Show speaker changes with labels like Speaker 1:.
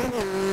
Speaker 1: Mm-hmm.